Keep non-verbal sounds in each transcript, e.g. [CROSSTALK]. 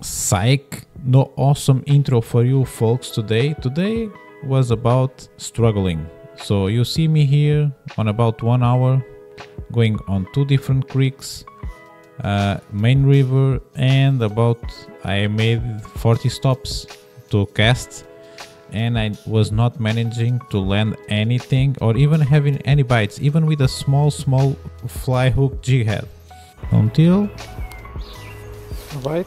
Psych, no awesome intro for you folks today. Today was about struggling. So you see me here on about one hour going on two different creeks, uh, main river and about I made 40 stops to cast and I was not managing to land anything or even having any bites even with a small small fly hook jig head until right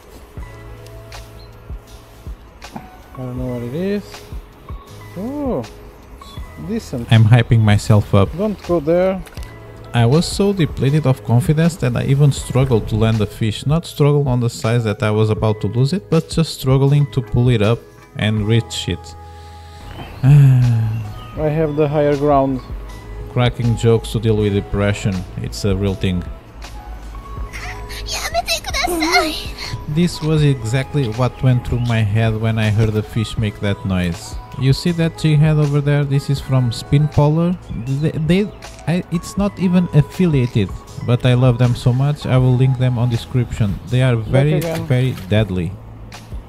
I don't know what it is. Oh decent. I'm hyping myself up. Don't go there. I was so depleted of confidence that I even struggled to land the fish. Not struggle on the size that I was about to lose it, but just struggling to pull it up and reach it. [SIGHS] I have the higher ground Cracking jokes to deal with depression, it's a real thing. This was exactly what went through my head when I heard the fish make that noise. You see that jig head over there? This is from Spinpoler. They, they I, it's not even affiliated, but I love them so much. I will link them on description. They are very, very deadly,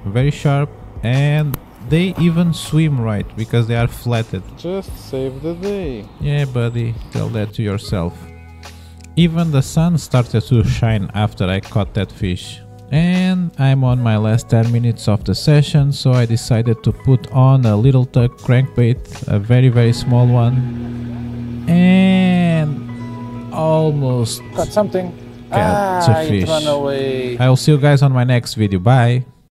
very sharp, and they even swim right because they are flatted. just save the day Yeah, buddy, tell that to yourself. Even the sun started to shine after I caught that fish. And I'm on my last 10 minutes of the session, so I decided to put on a little tuck crankbait, a very very small one. And almost got something Catch ah, it fish. I'll see you guys on my next video. Bye.